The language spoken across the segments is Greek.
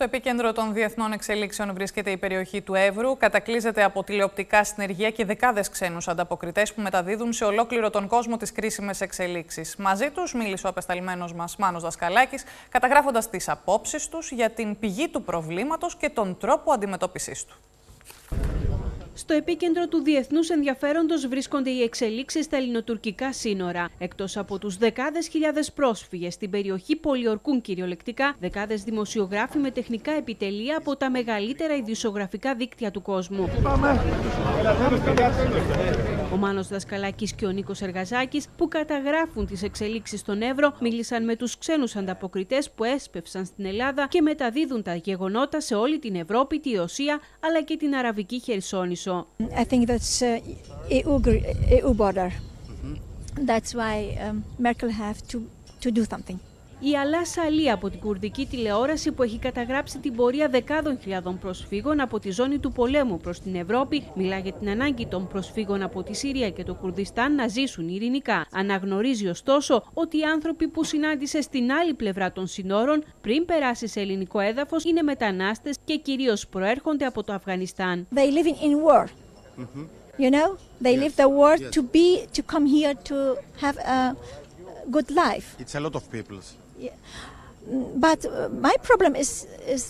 Στο επίκεντρο των διεθνών εξελίξεων βρίσκεται η περιοχή του Εύρου. Κατακλείζεται από τηλεοπτικά συνεργεία και δεκάδες ξένους ανταποκριτές που μεταδίδουν σε ολόκληρο τον κόσμο τις κρίσιμες εξελίξεις. Μαζί τους μίλησε ο απεσταλμένος μας Μάνος Δασκαλάκης, καταγράφοντας τις απόψεις τους για την πηγή του προβλήματος και τον τρόπο αντιμετώπισης του. Στο επίκεντρο του διεθνούς ενδιαφέροντος βρίσκονται οι εξελίξεις στα ελληνοτουρκικά σύνορα. Εκτός από τους δεκάδες χιλιάδες πρόσφυγες στην περιοχή πολιορκούν κυριολεκτικά δεκάδες δημοσιογράφοι με τεχνικά επιτελεία από τα μεγαλύτερα ειδησιογραφικά δίκτυα του κόσμου. Ο Μάνος Δασκαλάκης και ο Νίκος Εργαζάκης που καταγράφουν τις εξελίξεις στον Εύρο μίλησαν με τους ξένους ανταποκριτές που έσπευσαν στην Ελλάδα και μεταδίδουν τα γεγονότα σε όλη την Ευρώπη, τη Ρωσία αλλά και την Αραβική Χερσόνησο. I think that's uh, EU, EU border. That's why um, Merkel have to, to do something. Η Αλά Σαλή από την κουρδική τηλεόραση που έχει καταγράψει την πορεία δεκάδων χιλιάδων προσφύγων από τη ζώνη του πολέμου προς την Ευρώπη μιλά για την ανάγκη των προσφύγων από τη Συρία και το Κουρδιστάν να ζήσουν ειρηνικά. Αναγνωρίζει ωστόσο ότι οι άνθρωποι που συνάντησε στην άλλη πλευρά των συνόρων πριν περάσει σε ελληνικό έδαφος είναι μετανάστες και κυρίως προέρχονται από το Αφγανιστάν. They live in war. You know, they live the war to be to come here to have a good life. It's a lot of people. Yeah. But uh, my problem is is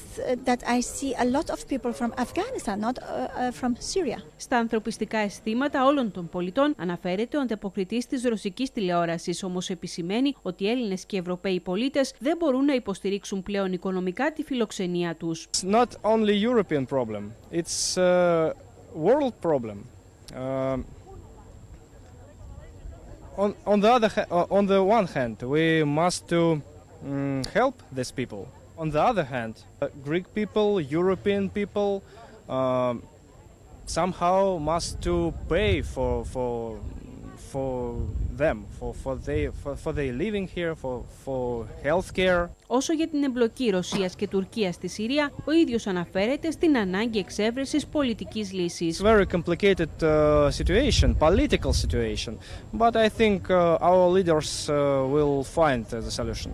that I see a lot of people from Afghanistan, not uh, uh, from Syria. Στα ανθρωπιστικά αισθήματα όλων των πολιτών αναφέρεται ο ανταποκριτής της ρωσικής τηλεόρασης, όμως επισημαίνει ότι Έλληνες και Ευρωπαίοι πολίτες δεν μπορούν να υποστηρίξουν πλέον οικονομικά τη φιλοξενία τους. It's not only European problem, it's a world problem. Uh, on, on the other on the one hand, we must to um, help these people. On the other hand, uh, Greek people, European people, um, somehow must to pay for for for them, for for they for, for they living here, for for healthcare. Όσο για την εμπλοκή Ρωσίας και Τουρκίας στη Συρία, ο ίδιος αναφέρεται στην ανάγκη εξέβρεσης πολιτικής λύσης. It's a very complicated uh, situation, political situation, but I think uh, our leaders uh, will find the solution.